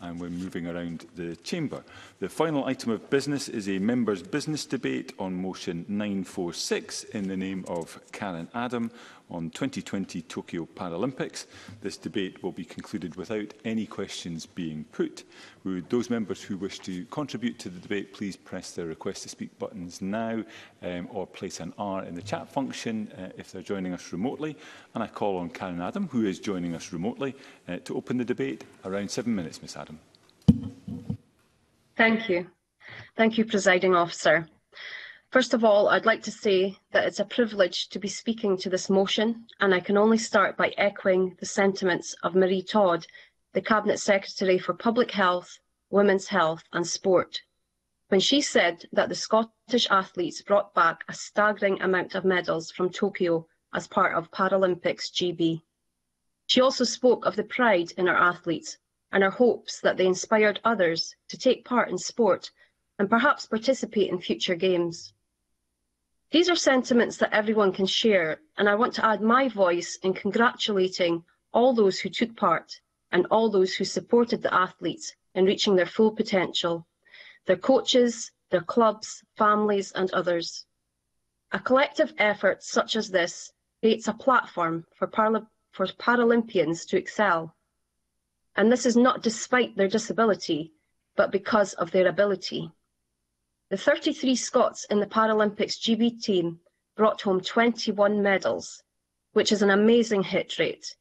and when moving around the chamber. The final item of business is a members' business debate on motion 946 in the name of Karen Adam on 2020 Tokyo Paralympics. This debate will be concluded without any questions being put. Would those members who wish to contribute to the debate please press their request to speak buttons now um, or place an R in the chat function uh, if they're joining us remotely. And I call on Karen Adam, who is joining us remotely, uh, to open the debate. Around seven minutes, Ms Adam. Thank you. Thank you, Presiding Officer. First of all, I'd like to say that it's a privilege to be speaking to this motion, and I can only start by echoing the sentiments of Marie Todd, the Cabinet Secretary for Public Health, Women's Health and Sport, when she said that the Scottish athletes brought back a staggering amount of medals from Tokyo as part of Paralympics GB. She also spoke of the pride in our athletes and her hopes that they inspired others to take part in sport and perhaps participate in future games. These are sentiments that everyone can share, and I want to add my voice in congratulating all those who took part and all those who supported the athletes in reaching their full potential, their coaches, their clubs, families and others. A collective effort such as this creates a platform for, Paralymp for Paralympians to excel. And this is not despite their disability, but because of their ability. The 33 Scots in the Paralympics GB team brought home 21 medals, which is an amazing hit rate.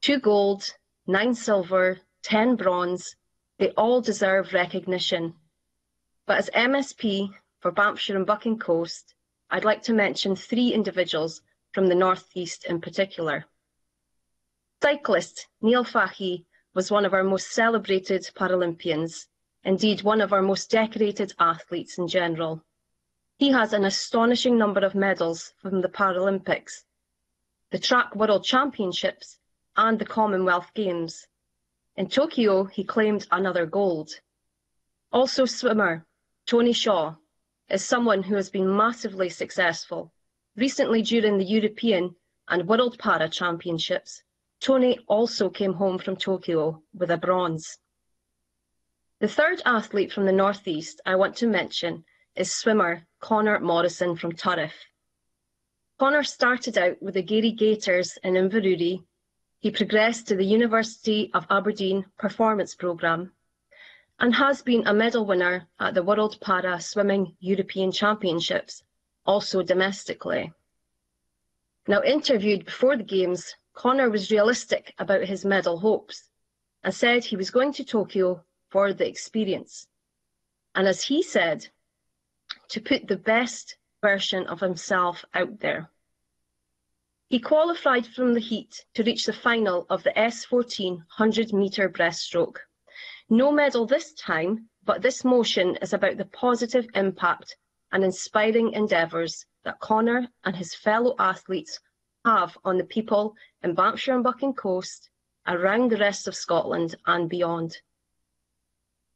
Two gold, nine silver, 10 bronze, they all deserve recognition. But as MSP for Banffshire and Bucking Coast, I'd like to mention three individuals from the North East in particular. Cyclist Neil Fahey was one of our most celebrated Paralympians indeed one of our most decorated athletes in general. He has an astonishing number of medals from the Paralympics, the Track World Championships, and the Commonwealth Games. In Tokyo, he claimed another gold. Also, swimmer Tony Shaw is someone who has been massively successful. Recently, during the European and World Para Championships, Tony also came home from Tokyo with a bronze. The third athlete from the Northeast I want to mention is swimmer Connor Morrison from Turriff. Connor started out with the Gary Gators in Inverurie. He progressed to the University of Aberdeen Performance Programme and has been a medal winner at the World Para Swimming European Championships, also domestically. Now interviewed before the Games, Connor was realistic about his medal hopes and said he was going to Tokyo for the experience. And as he said, to put the best version of himself out there. He qualified from the heat to reach the final of the S14 100 metre breaststroke. No medal this time, but this motion is about the positive impact and inspiring endeavours that Connor and his fellow athletes have on the people in Banffshire and Bucking Coast, around the rest of Scotland and beyond.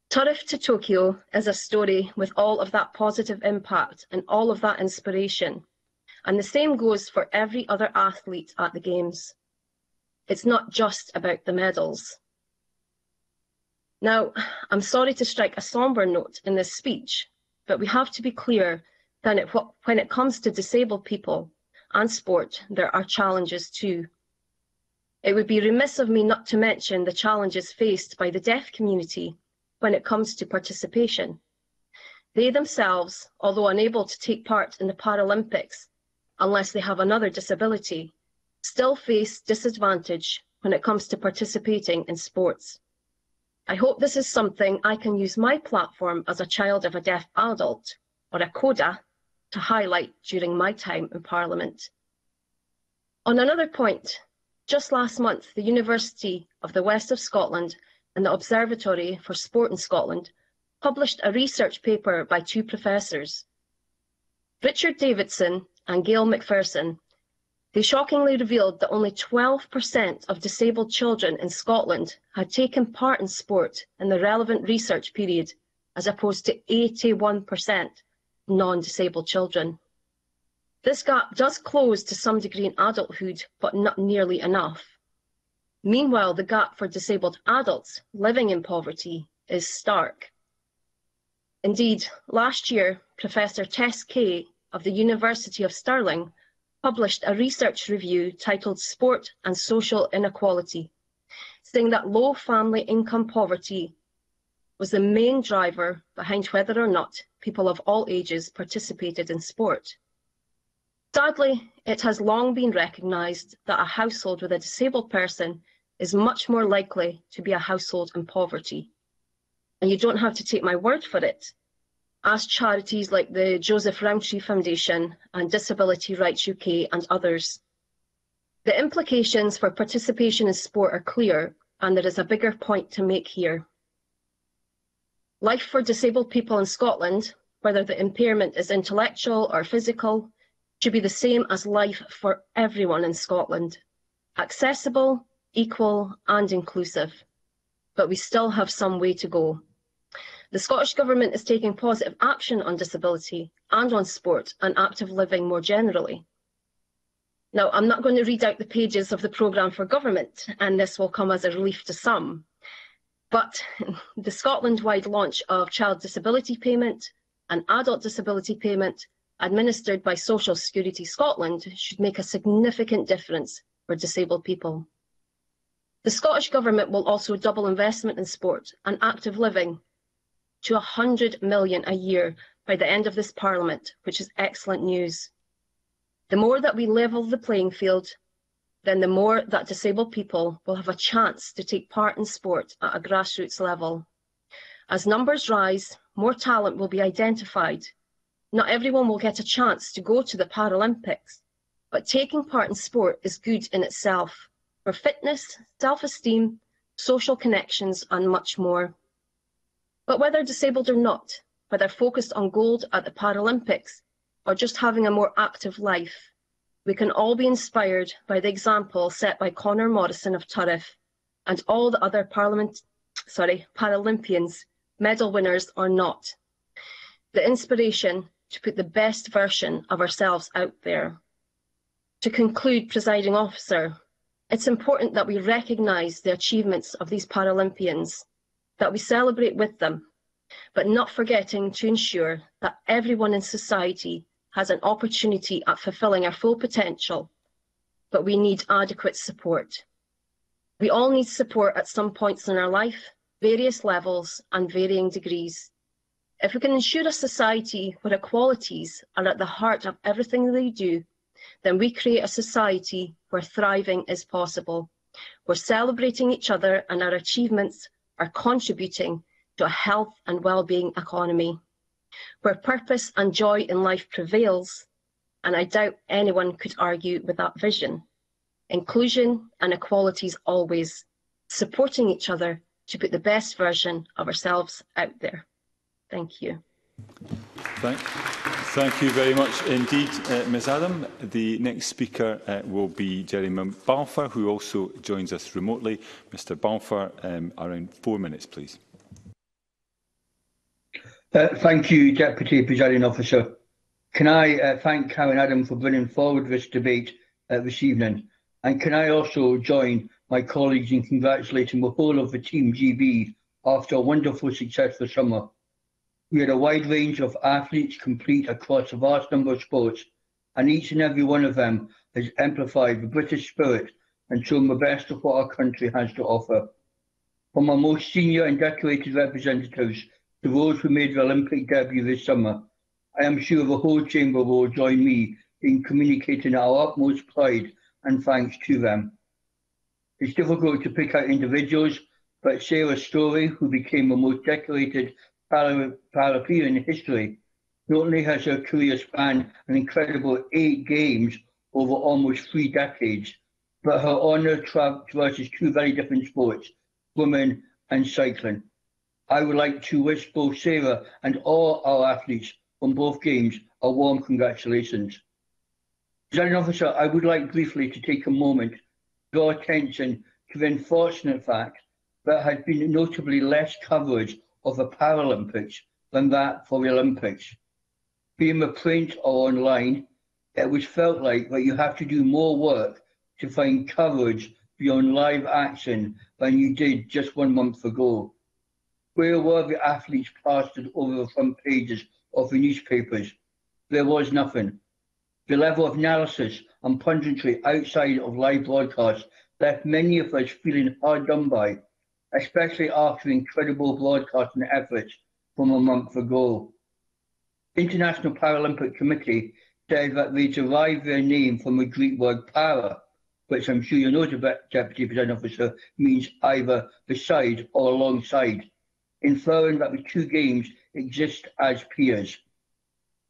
Turf to Tokyo is a story with all of that positive impact and all of that inspiration. And the same goes for every other athlete at the Games. It's not just about the medals. Now, I'm sorry to strike a somber note in this speech, but we have to be clear that it, when it comes to disabled people and sport, there are challenges too. It would be remiss of me not to mention the challenges faced by the deaf community when it comes to participation. They themselves, although unable to take part in the Paralympics unless they have another disability, still face disadvantage when it comes to participating in sports. I hope this is something I can use my platform as a child of a deaf adult, or a CODA, to highlight during my time in Parliament. On another point, just last month, the University of the West of Scotland and the Observatory for Sport in Scotland published a research paper by two professors, Richard Davidson and Gail McPherson. They shockingly revealed that only 12% of disabled children in Scotland had taken part in sport in the relevant research period, as opposed to 81% non disabled children. This gap does close to some degree in adulthood, but not nearly enough. Meanwhile, the gap for disabled adults living in poverty is stark. Indeed, last year, Professor Tess Kay of the University of Stirling published a research review titled Sport and Social Inequality, saying that low family income poverty was the main driver behind whether or not people of all ages participated in sport. Sadly, it has long been recognised that a household with a disabled person is much more likely to be a household in poverty. And you don't have to take my word for it. Ask charities like the Joseph Rowntree Foundation and Disability Rights UK and others. The implications for participation in sport are clear, and there is a bigger point to make here. Life for disabled people in Scotland, whether the impairment is intellectual or physical, should be the same as life for everyone in Scotland. Accessible, equal and inclusive. But we still have some way to go. The Scottish Government is taking positive action on disability and on sport and active living more generally. Now, I'm not going to read out the pages of the programme for government, and this will come as a relief to some. But the Scotland-wide launch of child disability payment and adult disability payment administered by Social Security Scotland should make a significant difference for disabled people. The Scottish Government will also double investment in sport and active living to 100 million a year by the end of this Parliament, which is excellent news. The more that we level the playing field, then the more that disabled people will have a chance to take part in sport at a grassroots level. As numbers rise, more talent will be identified Not everyone will get a chance to go to the Paralympics, but taking part in sport is good in itself for fitness, self esteem, social connections, and much more. But whether disabled or not, whether focused on gold at the Paralympics or just having a more active life, we can all be inspired by the example set by Connor Morrison of Turriff and all the other Parliament, sorry, Paralympians, medal winners or not. The inspiration to put the best version of ourselves out there. To conclude, presiding officer, it's important that we recognise the achievements of these Paralympians, that we celebrate with them, but not forgetting to ensure that everyone in society has an opportunity at fulfilling our full potential, but we need adequate support. We all need support at some points in our life, various levels and varying degrees. If we can ensure a society where equalities are at the heart of everything they do, then we create a society where thriving is possible, where celebrating each other and our achievements are contributing to a health and well-being economy, where purpose and joy in life prevails, and I doubt anyone could argue with that vision. Inclusion and equalities always, supporting each other to put the best version of ourselves out there. Thank you. Thank, thank you very much indeed, uh, Ms Adam. The next speaker uh, will be Jeremy Balfour, who also joins us remotely. Mr Balfour, um, around four minutes, please. Uh, thank you, Deputy Presiding Officer. Can I uh, thank Karen Adam for bringing forward this debate uh, this evening? And can I also join my colleagues in congratulating the whole of the Team GB after a wonderful, this summer? We had a wide range of athletes compete across a vast number of sports, and each and every one of them has amplified the British spirit and shown the best of what our country has to offer. From our most senior and decorated representatives to those who made their Olympic debut this summer, I am sure the whole chamber will join me in communicating our utmost pride and thanks to them. It's difficult to pick out individuals, but Sarah story, who became the most decorated Palafia in history not only has a career span, an incredible eight games over almost three decades, but her honour traverses two very different sports, women and cycling. I would like to wish both Sarah and all our athletes on both games a warm congratulations. Presiding officer, I would like briefly to take a moment to draw attention to the unfortunate fact that had been notably less coverage of the Paralympics than that for the Olympics. Being a print or online, it was felt like that you have to do more work to find coverage beyond live action than you did just one month ago. Where were the athletes plastered over the front pages of the newspapers? There was nothing. The level of analysis and punditry outside of live broadcasts left many of us feeling hard done by especially after incredible boycotting efforts from a month ago. International Paralympic Committee says that they derive their name from the Greek word para, which I'm sure you know, Deputy President Officer, means either beside or alongside, inferring that the two games exist as peers.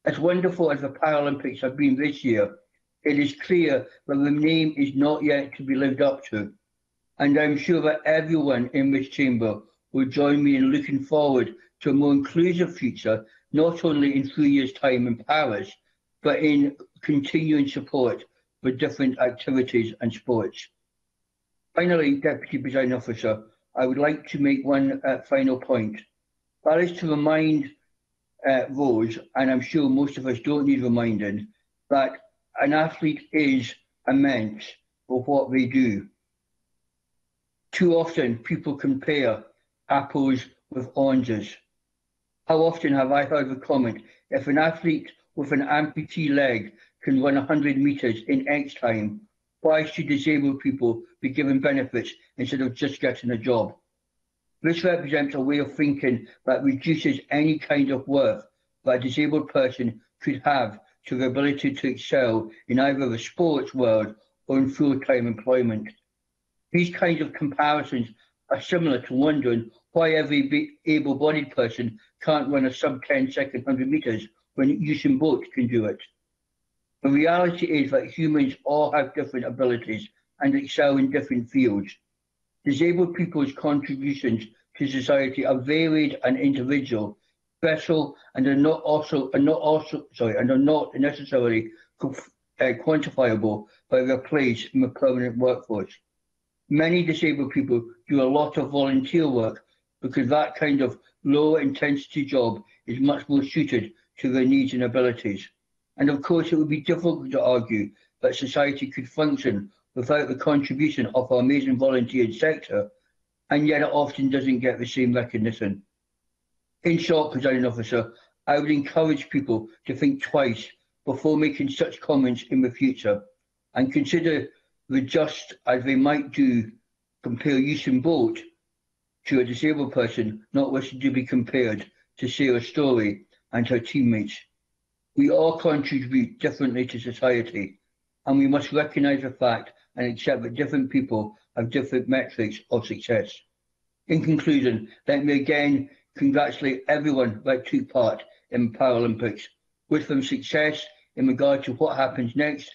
As wonderful as the Paralympics have been this year, it is clear that the name is not yet to be lived up to and I'm sure that everyone in this chamber will join me in looking forward to a more inclusive future, not only in three years' time in Paris, but in continuing support for different activities and sports. Finally, Deputy Presiding Officer, I would like to make one uh, final point. That is to remind uh, those, and I'm sure most of us don't need reminding, that an athlete is immense for what they do. Too often people compare apples with oranges. How often have I heard the comment, if an athlete with an amputee leg can run 100 meters in X time, why should disabled people be given benefits instead of just getting a job? This represents a way of thinking that reduces any kind of worth that a disabled person could have to the ability to excel in either the sports world or in full-time employment. These kinds of comparisons are similar to wondering why every able-bodied person can't run a sub 10 second 100 metres when Usain Bolt can do it. The reality is that humans all have different abilities and excel in different fields. Disabled people's contributions to society are varied and individual, special, and are not also are not also sorry and are not necessarily quantifiable by their place in the permanent workforce many disabled people do a lot of volunteer work because that kind of low intensity job is much more suited to their needs and abilities. And of course, it would be difficult to argue that society could function without the contribution of our amazing volunteer sector, and yet it often doesn't get the same recognition. In short, presiding officer, I would encourage people to think twice before making such comments in the future and consider would just, as they might do, compare use boat to a disabled person, not wishing to be compared to Sarah Story and her teammates. We all contribute differently to society, and we must recognise the fact and accept that different people have different metrics of success. In conclusion, let me again congratulate everyone that took part in Paralympics. Wish them success in regard to what happens next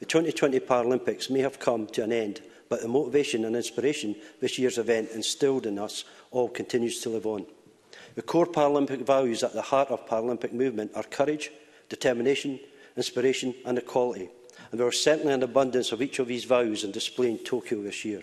The 2020 Paralympics may have come to an end, but the motivation and inspiration this year's event instilled in us all continues to live on. The core Paralympic values at the heart of Paralympic movement are courage, determination, inspiration and equality. And there was certainly an abundance of each of these values in display in Tokyo this year.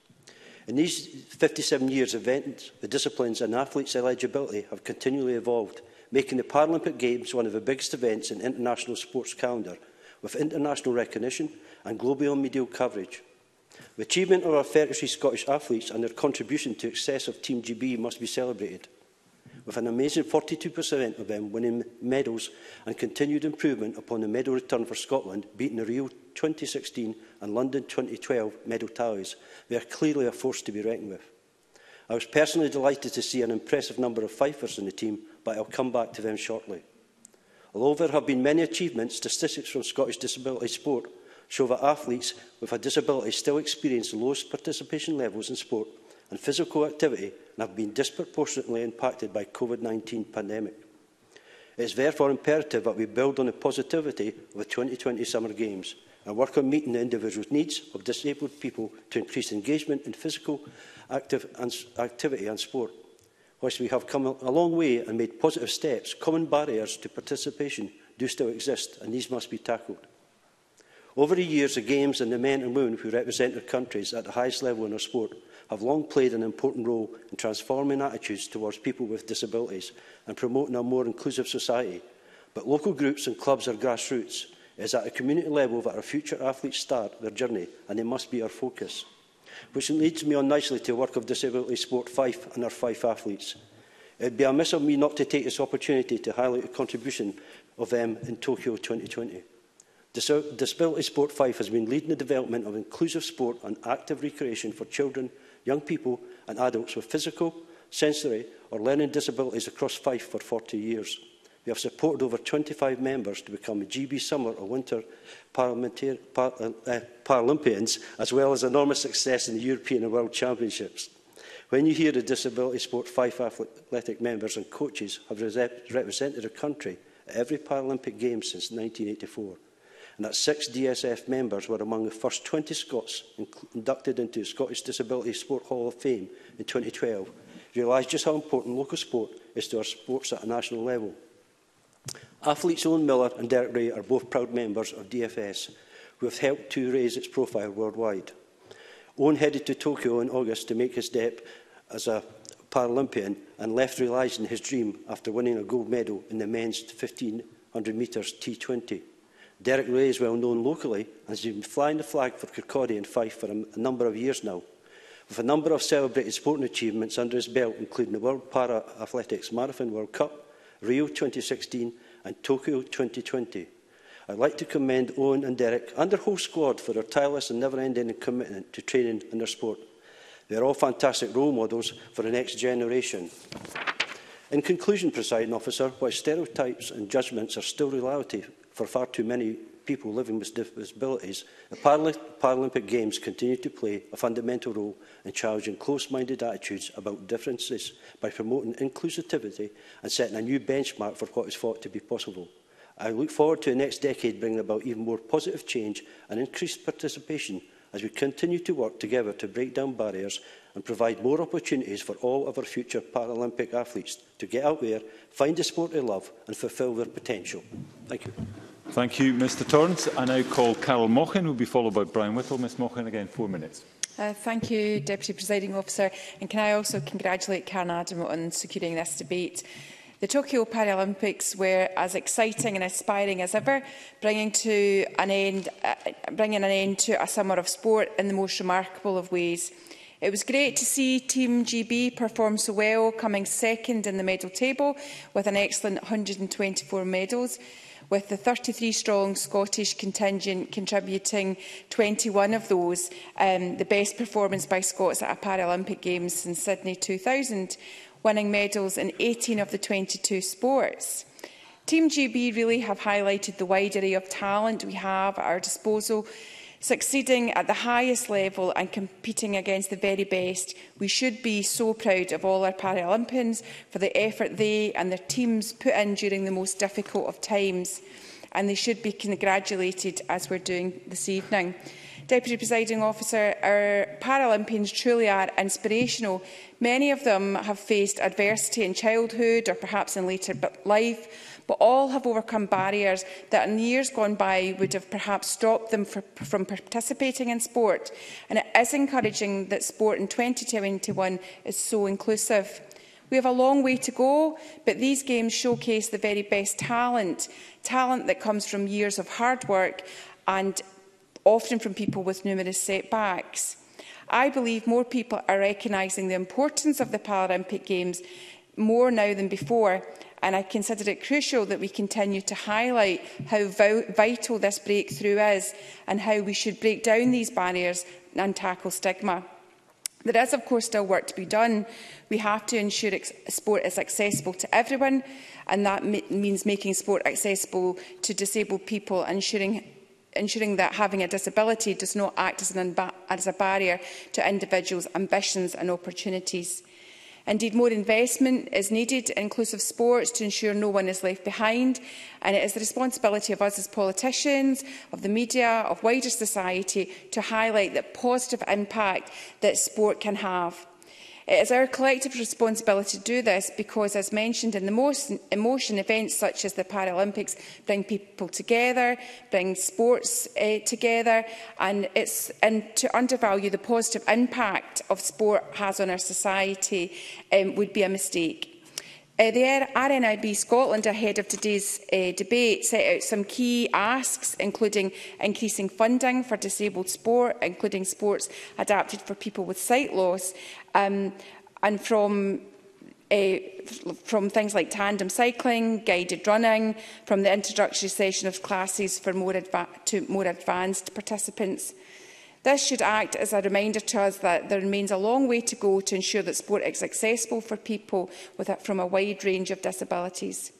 In these 57 years of events, the disciplines and athletes' eligibility have continually evolved, making the Paralympic Games one of the biggest events in international sports calendar, with international recognition and global media coverage. The achievement of our 33 Scottish athletes and their contribution to success of Team GB must be celebrated with an amazing 42% of them winning medals and continued improvement upon the medal return for Scotland, beating the Rio 2016 and London 2012 medal tallies. They are clearly a force to be reckoned with. I was personally delighted to see an impressive number of Fifers in the team, but I'll come back to them shortly. Although there have been many achievements, statistics from Scottish disability sport show that athletes with a disability still experience the lowest participation levels in sport and physical activity and have been disproportionately impacted by COVID-19 pandemic. It is therefore imperative that we build on the positivity of the 2020 Summer Games and work on meeting the individual needs of disabled people to increase engagement in physical active and activity and sport. Whilst we have come a long way and made positive steps, common barriers to participation do still exist and these must be tackled. Over the years, the Games and the men and women who represent their countries at the highest level in our sport have long played an important role in transforming attitudes towards people with disabilities and promoting a more inclusive society. But local groups and clubs are grassroots. It is at a community level that our future athletes start their journey, and they must be our focus. Which leads me on nicely to the work of Disability Sport Fife and our Fife athletes. It would be amiss of me not to take this opportunity to highlight the contribution of them in Tokyo 2020. Disability Sport 5 has been leading the development of inclusive sport and active recreation for children young people and adults with physical, sensory or learning disabilities across Fife for 40 years. We have supported over 25 members to become GB Summer or Winter par uh, uh, Paralympians, as well as enormous success in the European and World Championships. When you hear the disability sport, Fife athletic members and coaches have re represented a country at every Paralympic Games since 1984 and that six DSF members were among the first 20 Scots inducted into the Scottish Disability Sport Hall of Fame in 2012, realise just how important local sport is to our sports at a national level. Athletes Owen Miller and Derek Ray are both proud members of DFS, who have helped to raise its profile worldwide. Owen headed to Tokyo in August to make his debut as a Paralympian and left realising his dream after winning a gold medal in the men's 1500 metres T20. Derek Ray is well known locally and has been flying the flag for Kirkcaldy and Fife for a, a number of years now, with a number of celebrated sporting achievements under his belt, including the World Para Athletics Marathon World Cup, Rio 2016 and Tokyo 2020. I'd like to commend Owen and Derek and their whole squad for their tireless and never-ending commitment to training and their sport. They are all fantastic role models for the next generation. In conclusion, presiding officer, while stereotypes and judgments are still reality for far too many people living with disabilities, the Paralympic Games continue to play a fundamental role in challenging close-minded attitudes about differences by promoting inclusivity and setting a new benchmark for what is thought to be possible. I look forward to the next decade bringing about even more positive change and increased participation as we continue to work together to break down barriers and provide more opportunities for all of our future Paralympic athletes to get out there, find the sport they love and fulfil their potential. Thank you. Thank you, Mr Torrance. I now call Carol Mochen, who will be followed by Brian Whittle. Ms Mochen, again, four minutes. Uh, thank you, Deputy Presiding Officer. And can I also congratulate Karen Adam on securing this debate? The Tokyo Paralympics were as exciting and inspiring as ever, bringing to an end, uh, bringing an end to a summer of sport in the most remarkable of ways. It was great to see Team GB perform so well, coming second in the medal table with an excellent 124 medals, with the 33-strong Scottish contingent contributing 21 of those, um, the best performance by Scots at a Paralympic Games since Sydney 2000 winning medals in 18 of the 22 sports. Team GB really have highlighted the wide array of talent we have at our disposal, succeeding at the highest level and competing against the very best. We should be so proud of all our Paralympians for the effort they and their teams put in during the most difficult of times, and they should be congratulated as we're doing this evening. Deputy Presiding Officer, our Paralympians truly are inspirational. Many of them have faced adversity in childhood or perhaps in later life, but all have overcome barriers that in years gone by would have perhaps stopped them for, from participating in sport. And it is encouraging that sport in 2021 is so inclusive. We have a long way to go, but these games showcase the very best talent, talent that comes from years of hard work and often from people with numerous setbacks. I believe more people are recognising the importance of the Paralympic Games more now than before and I consider it crucial that we continue to highlight how vital this breakthrough is and how we should break down these barriers and tackle stigma. There is, of course, still work to be done. We have to ensure sport is accessible to everyone, and that means making sport accessible to disabled people, ensuring ensuring that having a disability does not act as, an as a barrier to individuals' ambitions and opportunities. Indeed, more investment is needed in inclusive sports to ensure no one is left behind. And it is the responsibility of us as politicians, of the media, of wider society to highlight the positive impact that sport can have. It is our collective responsibility to do this because, as mentioned in the most emotion, events such as the Paralympics bring people together, bring sports uh, together, and it's and to undervalue the positive impact of sport has on our society um, would be a mistake. Uh, eh, the RNIB Scotland, ahead of today's uh, debate, set out some key asks, including increasing funding for disabled sport, including sports adapted for people with sight loss, um, and from uh, from things like tandem cycling, guided running, from the introductory session of classes for more, to more advanced participants. This should act as a reminder to us that there remains a long way to go to ensure that sport is accessible for people with a, from a wide range of disabilities.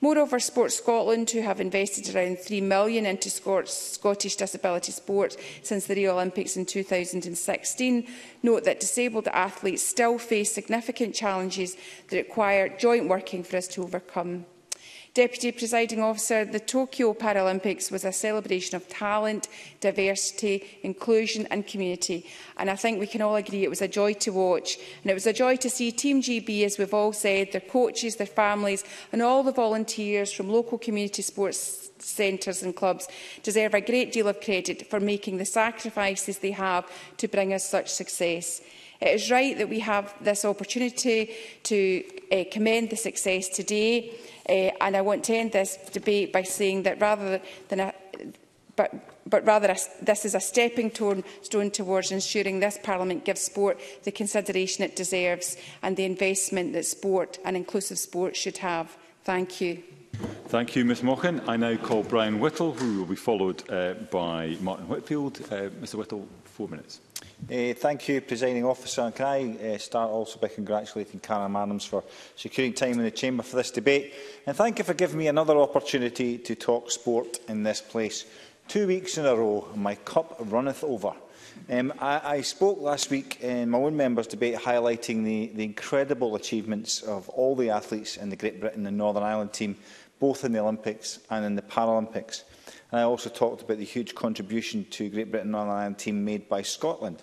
Moreover, Sport Scotland, who have invested around £3 million into Scottish disability sport since the Rio Olympics in 2016, note that disabled athletes still face significant challenges that require joint working for us to overcome. Deputy Presiding Officer, the Tokyo Paralympics was a celebration of talent, diversity, inclusion and community. And I think we can all agree it was a joy to watch. And it was a joy to see Team GB, as we've all said, their coaches, their families and all the volunteers from local community sports centres and clubs deserve a great deal of credit for making the sacrifices they have to bring us such success. It is right that we have this opportunity to uh, commend the success today. Uh, and I want to end this debate by saying that rather than a, but, but rather a, this is a stepping stone towards ensuring this Parliament gives sport the consideration it deserves and the investment that sport and inclusive sport should have. Thank you. Thank you, Ms Mochan. I now call Brian Whittle, who will be followed uh, by Martin Whitfield. Uh, Mr Whittle, four minutes. Uh, thank you, Presiding Officer. And can I uh, start also by congratulating Karen Adams for securing time in the Chamber for this debate. And thank you for giving me another opportunity to talk sport in this place. Two weeks in a row, my cup runneth over. Um, I, I spoke last week in my own members' debate highlighting the, the incredible achievements of all the athletes in the Great Britain and Northern Ireland team, both in the Olympics and in the Paralympics. And I also talked about the huge contribution to Great Britain and Northern Ireland team made by Scotland.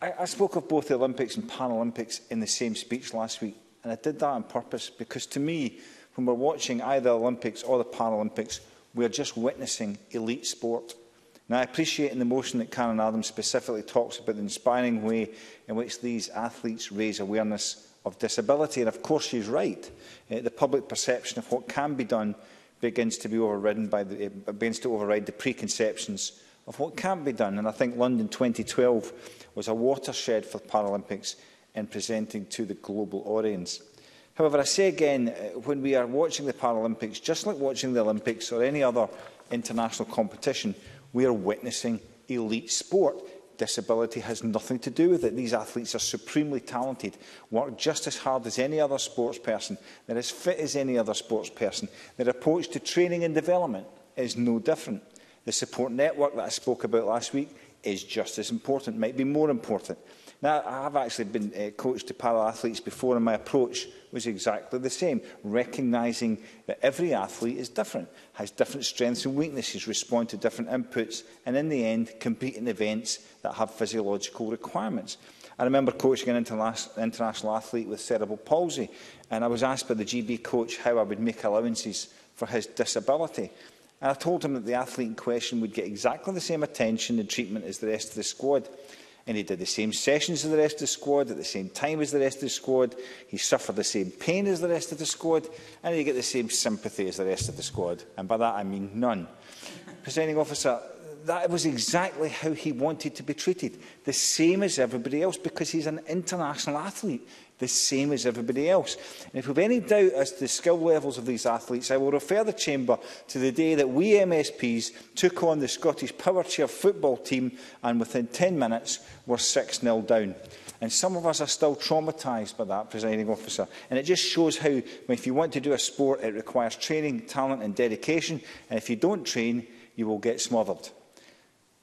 I, I spoke of both the Olympics and Paralympics in the same speech last week, and I did that on purpose because to me, when we're watching either Olympics or the Paralympics, we're just witnessing elite sport. Now, I appreciate in the motion that Karen Adams specifically talks about the inspiring way in which these athletes raise awareness of disability, and of course she's right. Uh, the public perception of what can be done begins to be overridden by the, uh, begins to override the preconceptions of what can be done. And I think London 2012 was a watershed for Paralympics in presenting to the global audience. However, I say again, uh, when we are watching the Paralympics, just like watching the Olympics or any other international competition, we are witnessing elite sport. Disability has nothing to do with it. These athletes are supremely talented, work just as hard as any other sports person. They're as fit as any other sports person. Their approach to training and development is no different. The support network that I spoke about last week is just as important, might be more important. Now, I have actually been uh, coached to para-athletes before, and my approach was exactly the same, recognising that every athlete is different, has different strengths and weaknesses, respond to different inputs, and in the end, compete in events that have physiological requirements. I remember coaching an international athlete with cerebral palsy, and I was asked by the GB coach how I would make allowances for his disability. And I told him that the athlete in question would get exactly the same attention and treatment as the rest of the squad. And he did the same sessions as the rest of the squad, at the same time as the rest of the squad. He suffered the same pain as the rest of the squad. And he got the same sympathy as the rest of the squad. And by that I mean none. Presenting officer, that was exactly how he wanted to be treated. The same as everybody else, because he's an international athlete. The same as everybody else. And if we have any doubt as to the skill levels of these athletes, I will refer the Chamber to the day that we MSPs took on the Scottish Power Chair football team and within 10 minutes were 6-0 down. And some of us are still traumatised by that, presiding officer. And it just shows how, if you want to do a sport, it requires training, talent and dedication. And if you don't train, you will get smothered.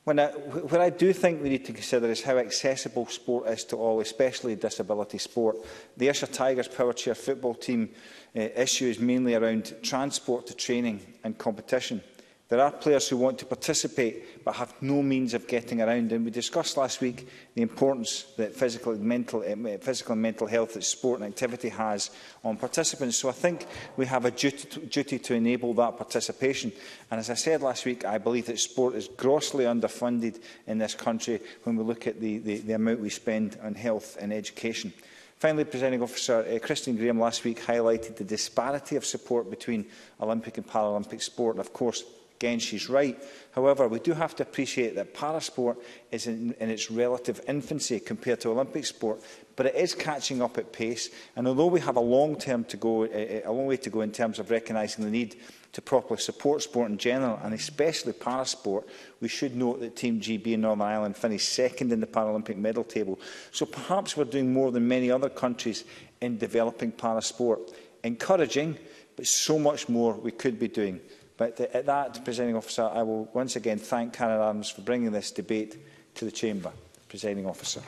When I, what I do think we need to consider is how accessible sport is to all, especially disability sport. The Ayrshire Tigers Power Chair football team uh, issue is mainly around transport to training and competition. There are players who want to participate but have no means of getting around. And we discussed last week the importance that physical and mental, eh, physical and mental health that sport and activity has on participants. So I think we have a duty to, duty to enable that participation. And as I said last week, I believe that sport is grossly underfunded in this country when we look at the, the, the amount we spend on health and education. Finally, Presenting Officer uh, Christine Graham last week highlighted the disparity of support between Olympic and Paralympic sport. And of course, Again, she's right. However, we do have to appreciate that parasport is in, in its relative infancy compared to Olympic sport, but it is catching up at pace. And although we have a long term to go, eh, eh, a long way to go in terms of recognising the need to properly support sport in general, and especially parasport, we should note that Team GB in Northern Ireland finished second in the Paralympic medal table. So perhaps we're doing more than many other countries in developing parasport. Encouraging, but so much more we could be doing. But at that, Presiding Officer, I will once again thank Karen Adams for bringing this debate to the Chamber. Presiding Officer.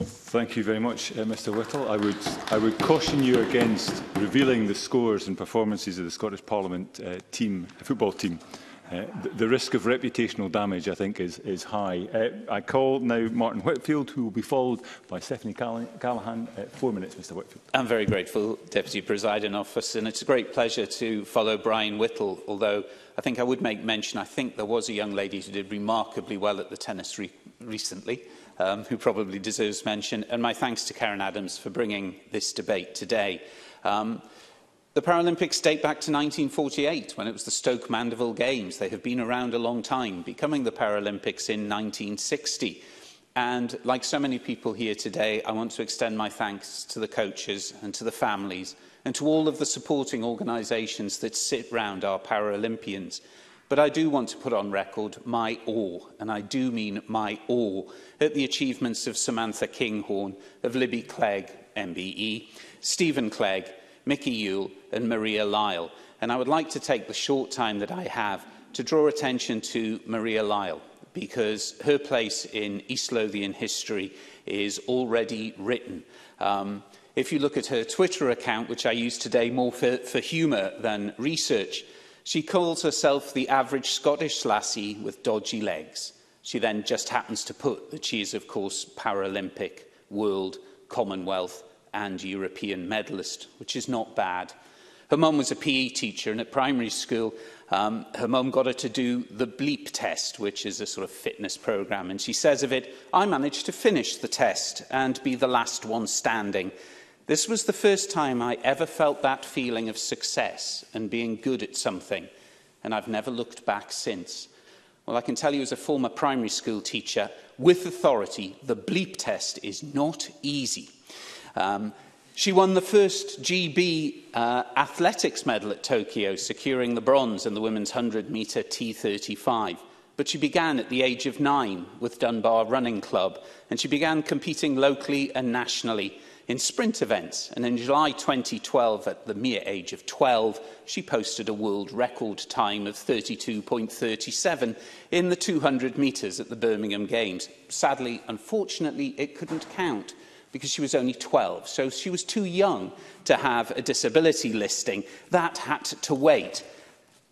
Thank you very much, uh, Mr Whittle. I would, I would caution you against revealing the scores and performances of the Scottish Parliament uh, team, football team. Uh, the, the risk of reputational damage, I think, is, is high. Uh, I call now Martin Whitfield, who will be followed by Stephanie Callahan. Uh, four minutes, Mr Whitfield. I'm very grateful, Deputy Presiding Office, and it's a great pleasure to follow Brian Whittle, although I think I would make mention, I think there was a young lady who did remarkably well at the tennis re recently, um, who probably deserves mention, and my thanks to Karen Adams for bringing this debate today. Um, The Paralympics date back to 1948 when it was the Stoke Mandeville Games. They have been around a long time, becoming the Paralympics in 1960. And like so many people here today, I want to extend my thanks to the coaches and to the families and to all of the supporting organisations that sit round our Paralympians. But I do want to put on record my awe, and I do mean my awe, at the achievements of Samantha Kinghorn, of Libby Clegg, MBE, Stephen Clegg, Mickey Yule and Maria Lyle. And I would like to take the short time that I have to draw attention to Maria Lyle because her place in East Lothian history is already written. Um, if you look at her Twitter account, which I use today more for, for humour than research, she calls herself the average Scottish lassie with dodgy legs. She then just happens to put that she is, of course, Paralympic, World, Commonwealth and European medalist, which is not bad. Her mum was a PE teacher, and at primary school, um, her mum got her to do the bleep test, which is a sort of fitness program. And she says of it, I managed to finish the test and be the last one standing. This was the first time I ever felt that feeling of success and being good at something, and I've never looked back since. Well, I can tell you as a former primary school teacher, with authority, the bleep test is not easy. Um, she won the first GB uh, athletics medal at Tokyo, securing the bronze in the women's 100 metre T35. But she began at the age of nine with Dunbar Running Club, and she began competing locally and nationally in sprint events. And in July 2012, at the mere age of 12, she posted a world record time of 32.37 in the 200 metres at the Birmingham Games. Sadly, unfortunately, it couldn't count because she was only 12. So she was too young to have a disability listing. That had to wait.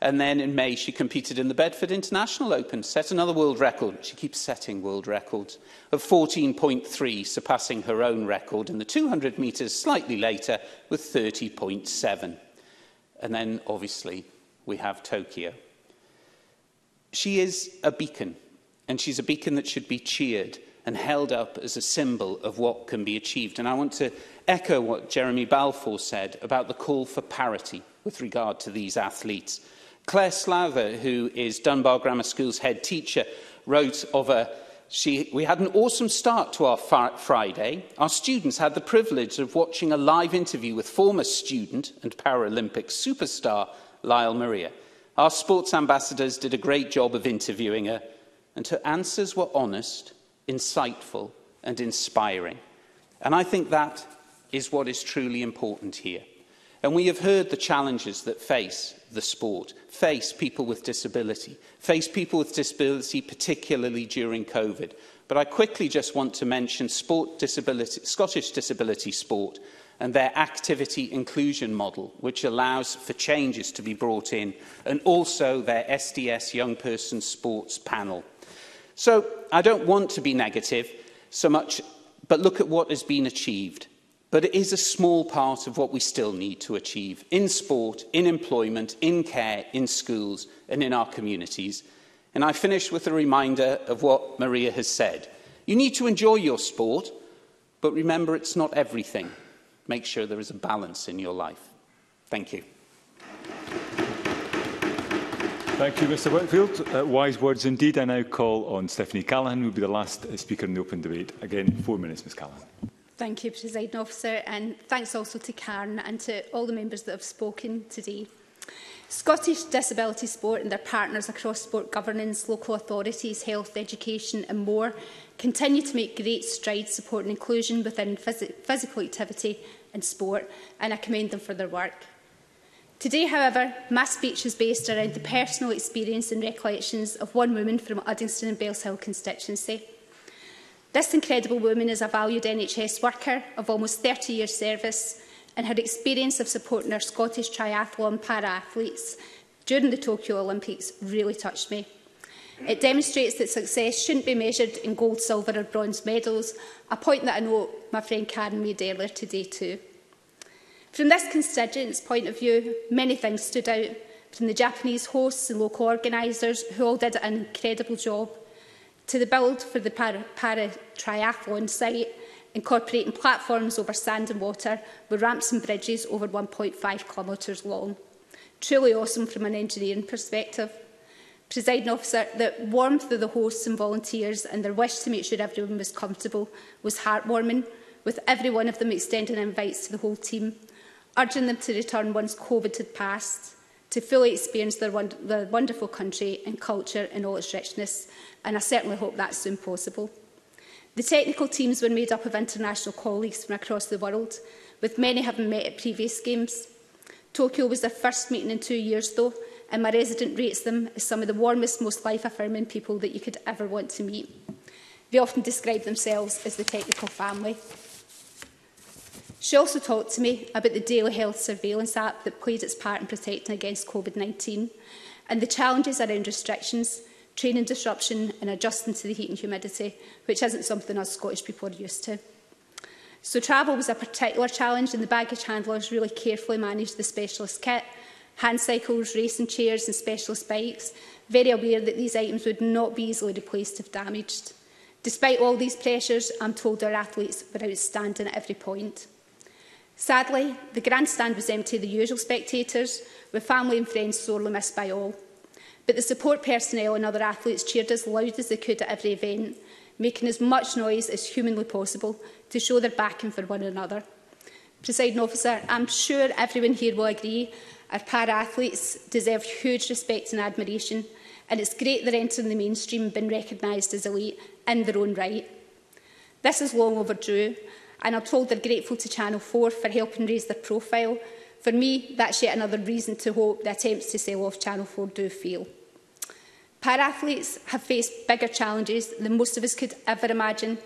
And then in May, she competed in the Bedford International Open, set another world record. She keeps setting world records of 14.3, surpassing her own record in the 200 metres slightly later with 30.7. And then, obviously, we have Tokyo. She is a beacon, and she's a beacon that should be cheered and held up as a symbol of what can be achieved. And I want to echo what Jeremy Balfour said about the call for parity with regard to these athletes. Claire Slaver, who is Dunbar Grammar School's head teacher, wrote of a She, we had an awesome start to our Friday. Our students had the privilege of watching a live interview with former student and Paralympic superstar Lyle Maria. Our sports ambassadors did a great job of interviewing her, and her answers were honest insightful and inspiring. And I think that is what is truly important here. And we have heard the challenges that face the sport, face people with disability, face people with disability particularly during COVID. But I quickly just want to mention sport disability, Scottish disability sport and their activity inclusion model, which allows for changes to be brought in, and also their SDS Young Person Sports Panel, So I don't want to be negative so much, but look at what has been achieved. But it is a small part of what we still need to achieve in sport, in employment, in care, in schools, and in our communities. And I finish with a reminder of what Maria has said. You need to enjoy your sport, but remember it's not everything. Make sure there is a balance in your life. Thank you. Thank you, Mr Whitfield. Uh, wise words indeed. I now call on Stephanie Callaghan, who will be the last uh, speaker in the open debate. Again, four minutes, Ms Callaghan. Thank you, President Officer, and thanks also to Karen and to all the members that have spoken today. Scottish disability sport and their partners across sport governance, local authorities, health, education and more continue to make great strides supporting inclusion within phys physical activity and sport, and I commend them for their work. Today, however, my speech is based around the personal experience and recollections of one woman from Uddingston and Bells Hill constituency. This incredible woman is a valued NHS worker of almost 30 years' service and her experience of supporting our Scottish triathlon para-athletes during the Tokyo Olympics really touched me. It demonstrates that success shouldn't be measured in gold, silver or bronze medals, a point that I know my friend Karen made earlier today too. From this constituent's point of view, many things stood out, from the Japanese hosts and local organisers, who all did an incredible job, to the build for the para, para triathlon site, incorporating platforms over sand and water with ramps and bridges over 1.5 kilometres long. Truly awesome from an engineering perspective. Presiding officer, the warmth of the hosts and volunteers and their wish to make sure everyone was comfortable was heartwarming, with every one of them extending invites to the whole team urging them to return once COVID had passed to fully experience their, won their wonderful country and culture in all its richness, and I certainly hope that's soon possible. The technical teams were made up of international colleagues from across the world, with many having met at previous games. Tokyo was their first meeting in two years, though, and my resident rates them as some of the warmest, most life-affirming people that you could ever want to meet. They often describe themselves as the technical family, She also talked to me about the daily health surveillance app that plays its part in protecting against COVID-19 and the challenges around restrictions, training disruption and adjusting to the heat and humidity, which isn't something us Scottish people are used to. So travel was a particular challenge and the baggage handlers really carefully managed the specialist kit, hand cycles, racing chairs and specialist bikes, very aware that these items would not be easily replaced if damaged. Despite all these pressures, I'm told our athletes were outstanding at every point. Sadly, the grandstand was empty of the usual spectators, with family and friends sorely missed by all. But the support personnel and other athletes cheered as loud as they could at every event, making as much noise as humanly possible to show their backing for one another. Presiding officer, I'm sure everyone here will agree our para-athletes deserve huge respect and admiration, and it's great they're entering the mainstream and being recognised as elite in their own right. This is long overdue, And I'm told they're grateful to Channel 4 for helping raise their profile. For me, that's yet another reason to hope the attempts to sell off Channel 4 do fail. Para-athletes have faced bigger challenges than most of us could ever imagine,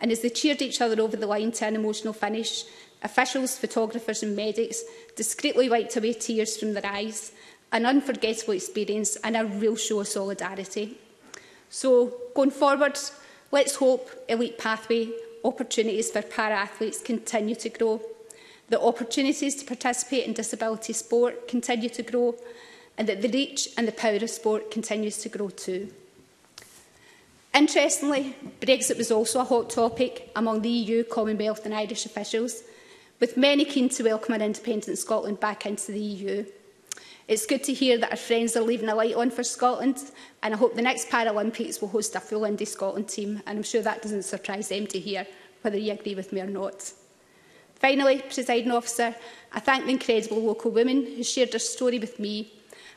and as they cheered each other over the line to an emotional finish, officials, photographers and medics discreetly wiped away tears from their eyes, an unforgettable experience and a real show of solidarity. So, going forward, let's hope Elite Pathway opportunities for para-athletes continue to grow. The opportunities to participate in disability sport continue to grow and that the reach and the power of sport continues to grow too. Interestingly, Brexit was also a hot topic among the EU, Commonwealth and Irish officials, with many keen to welcome an independent Scotland back into the EU. It's good to hear that our friends are leaving a light on for Scotland and I hope the next Paralympics will host a full Indy Scotland team and I'm sure that doesn't surprise them to hear whether you agree with me or not. Finally, presiding officer, I thank the incredible local women who shared their story with me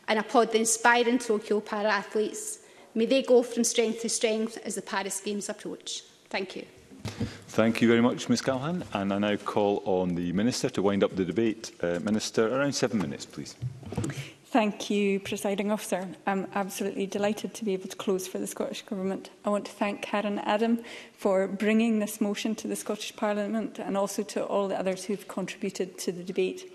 and applaud the inspiring Tokyo para-athletes. May they go from strength to strength as the Paris Games approach. Thank you. Thank you very much, Ms Calhan. And I now call on the Minister to wind up the debate. Uh, Minister, around seven minutes, please. Thank you, Presiding Officer. I'm absolutely delighted to be able to close for the Scottish Government. I want to thank Karen Adam for bringing this motion to the Scottish Parliament and also to all the others who've contributed to the debate.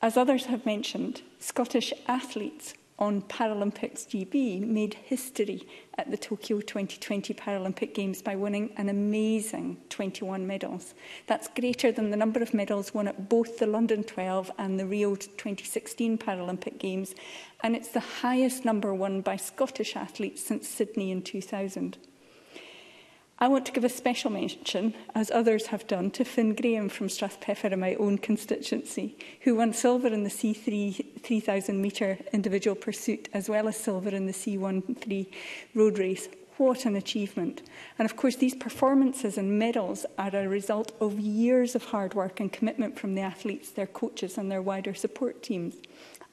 As others have mentioned, Scottish athletes on Paralympics GB made history at the Tokyo 2020 Paralympic Games by winning an amazing 21 medals. That's greater than the number of medals won at both the London 12 and the Rio 2016 Paralympic Games, and it's the highest number won by Scottish athletes since Sydney in 2000. I want to give a special mention, as others have done, to Finn Graham from Strathpeffer in my own constituency, who won silver in the C3 3,000 metre individual pursuit, as well as silver in the C13 road race. What an achievement. And of course, these performances and medals are a result of years of hard work and commitment from the athletes, their coaches, and their wider support teams.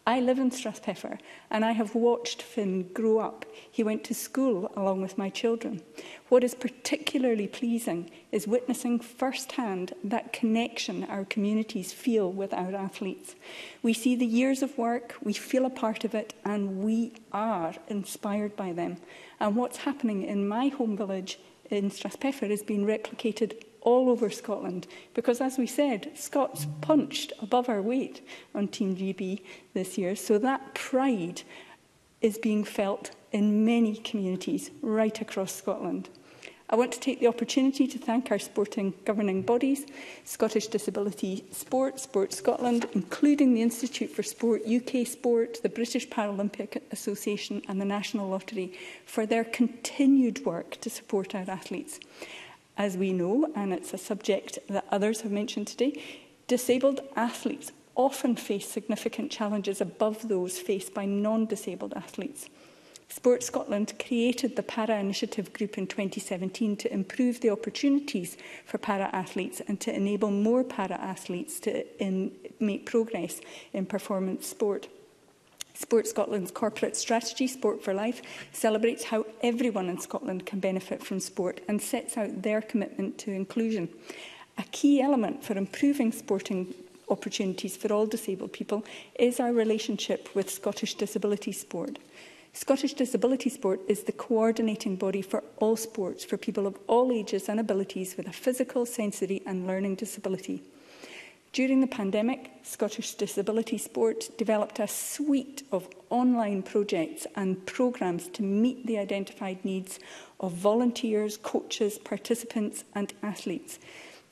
I live in Strathpeffer and I have watched Finn grow up. He went to school along with my children. What is particularly pleasing is witnessing firsthand that connection our communities feel with our athletes. We see the years of work, we feel a part of it, and we are inspired by them. And what's happening in my home village in Strathpeffer is being replicated all over Scotland because, as we said, Scots punched above our weight on Team GB this year. So that pride is being felt in many communities right across Scotland. I want to take the opportunity to thank our sporting governing bodies, Scottish Disability Sport, Sport Scotland, including the Institute for Sport, UK Sport, the British Paralympic Association and the National Lottery for their continued work to support our athletes as we know, and it's a subject that others have mentioned today, disabled athletes often face significant challenges above those faced by non-disabled athletes. Sport Scotland created the Para Initiative Group in 2017 to improve the opportunities for para athletes and to enable more para athletes to in, make progress in performance sport. Sport Scotland's corporate strategy, Sport for Life, celebrates how everyone in Scotland can benefit from sport and sets out their commitment to inclusion. A key element for improving sporting opportunities for all disabled people is our relationship with Scottish disability sport. Scottish Disability Sport is the coordinating body for all sports for people of all ages and abilities with a physical, sensory and learning disability. During the pandemic, Scottish Disability Sport developed a suite of online projects and programmes to meet the identified needs of volunteers, coaches, participants and athletes.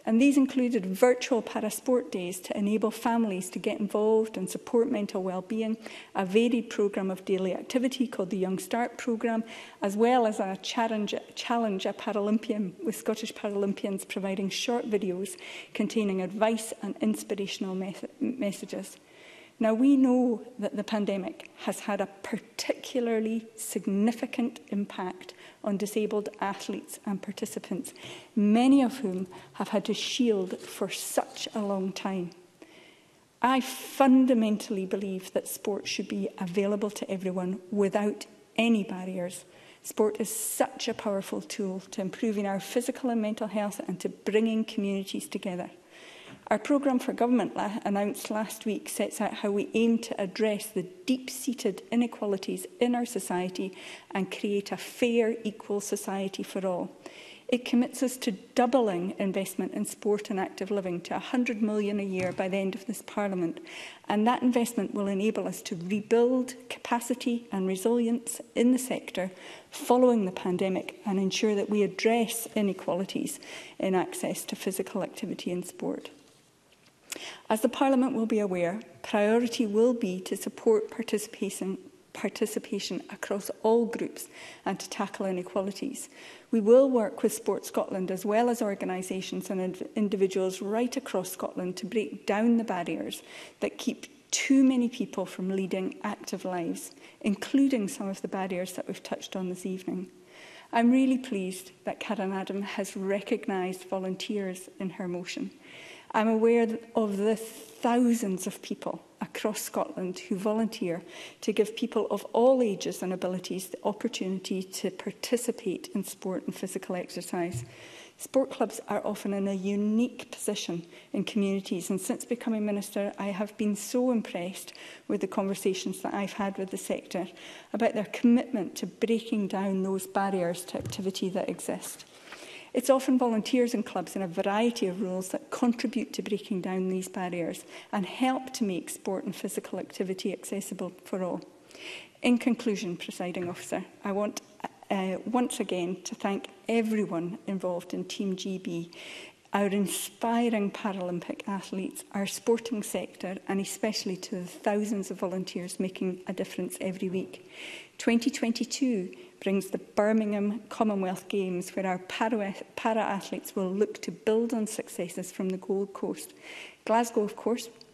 And these included virtual parasport days to enable families to get involved and support mental well-being, a varied programme of daily activity called the Young Start programme, as well as a challenge, challenge a Paralympian with Scottish Paralympians providing short videos containing advice and inspirational messages. Now, we know that the pandemic has had a particularly significant impact on disabled athletes and participants, many of whom have had to shield for such a long time. I fundamentally believe that sport should be available to everyone without any barriers. Sport is such a powerful tool to improving our physical and mental health and to bringing communities together. Our programme for government la announced last week sets out how we aim to address the deep-seated inequalities in our society and create a fair, equal society for all. It commits us to doubling investment in sport and active living to 100 million a year by the end of this parliament. And that investment will enable us to rebuild capacity and resilience in the sector following the pandemic and ensure that we address inequalities in access to physical activity and sport. As the Parliament will be aware, priority will be to support participation participation across all groups and to tackle inequalities. We will work with Sport Scotland as well as organisations and individuals right across Scotland to break down the barriers that keep too many people from leading active lives, including some of the barriers that we've touched on this evening. I'm really pleased that Karen Adam has recognised volunteers in her motion. I'm aware of the thousands of people across Scotland who volunteer to give people of all ages and abilities the opportunity to participate in sport and physical exercise. Sport clubs are often in a unique position in communities and since becoming minister I have been so impressed with the conversations that I've had with the sector about their commitment to breaking down those barriers to activity that exist. It's often volunteers and clubs in a variety of roles that contribute to breaking down these barriers and help to make sport and physical activity accessible for all. In conclusion, presiding officer, I want uh, once again to thank everyone involved in Team GB, our inspiring Paralympic athletes, our sporting sector, and especially to the thousands of volunteers making a difference every week. 2022 brings the Birmingham Commonwealth Games, where our para-athletes will look to build on successes from the Gold Coast. Glasgow, of course,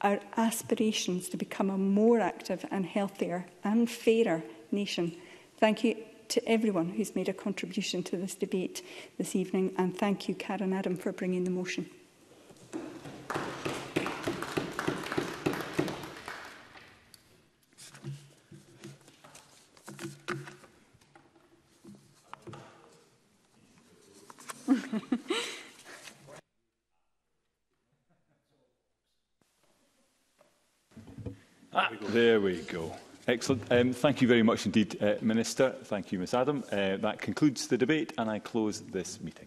our aspirations to become a more active and healthier and fairer nation. Thank you to everyone who's made a contribution to this debate this evening and thank you Karen Adam for bringing the motion. we go. Excellent. Um, thank you very much indeed, uh, Minister. Thank you, Ms Adam. Uh, that concludes the debate and I close this meeting.